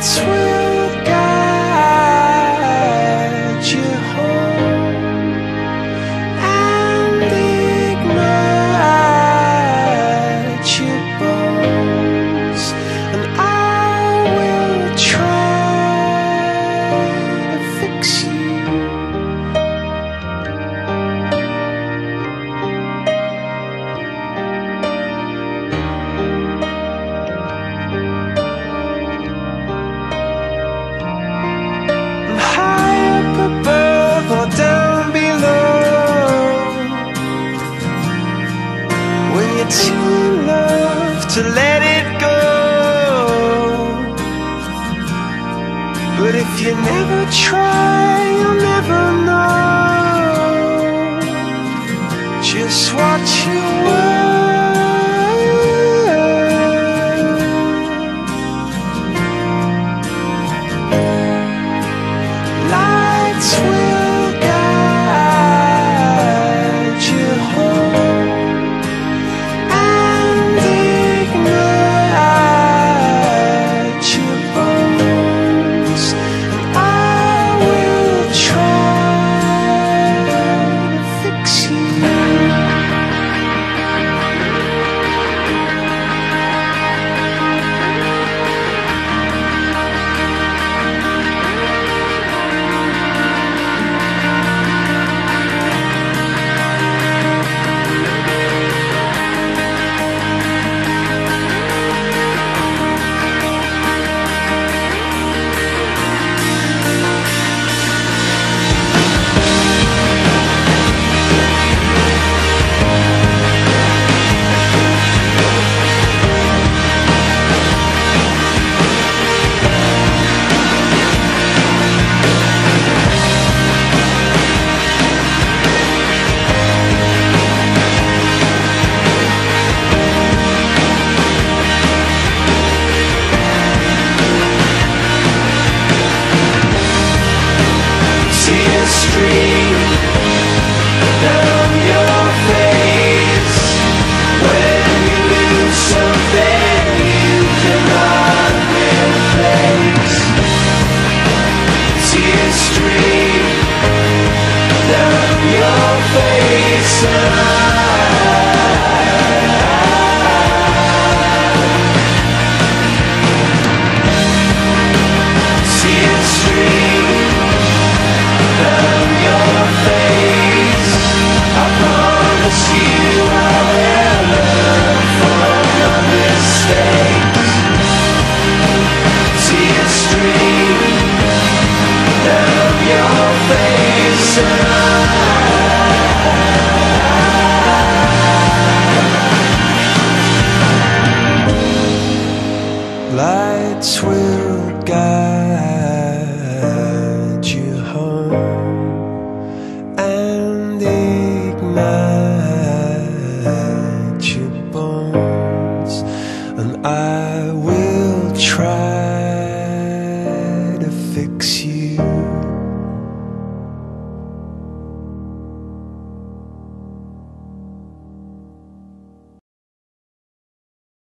Lights But if you never try, you'll never know just what you were. Tears stream Lights will guide